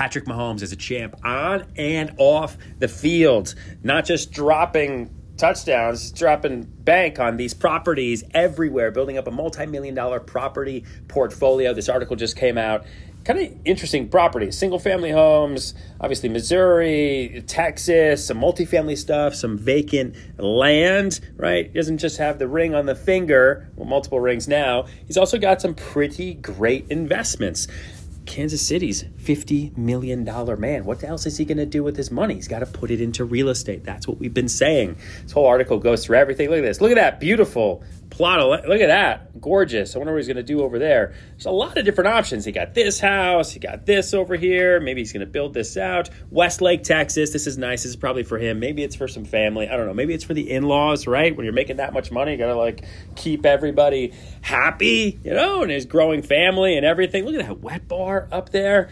Patrick Mahomes is a champ on and off the field, not just dropping touchdowns, dropping bank on these properties everywhere, building up a multi million dollar property portfolio. This article just came out. Kind of interesting properties, single family homes, obviously Missouri, Texas, some multifamily stuff, some vacant land, right? He doesn't just have the ring on the finger, well, multiple rings now. He's also got some pretty great investments. Kansas City's $50 million man. What else is he going to do with his money? He's got to put it into real estate. That's what we've been saying. This whole article goes through everything. Look at this. Look at that beautiful plot. Of, look at that. Gorgeous. I wonder what he's going to do over there. There's a lot of different options. He got this house. He got this over here. Maybe he's going to build this out. Westlake, Texas. This is nice. This is probably for him. Maybe it's for some family. I don't know. Maybe it's for the in laws, right? When you're making that much money, you got to like keep everybody happy, you know, and his growing family and everything. Look at that wet bar up there.